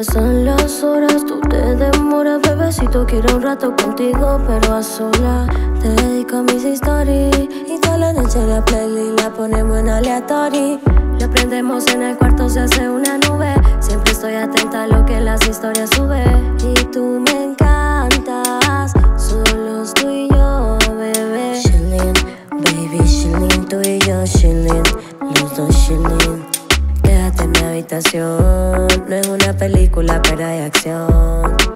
Pasan las horas, tú te demoras, bebecito. Quiero un rato contigo, pero a sola. Te dedico mis stories y toda la noche la playlist la ponemos en aleatorio. Lo prendemos en el cuarto, se hace una nube. Siempre estoy atenta a lo que las historias suben. Y tú me encantas, solo tú y yo, bebé. Chillin', baby, chillin', tú y yo chillin', los dos chillin'. Quédate en mi habitación, no es una película, pero hay acción.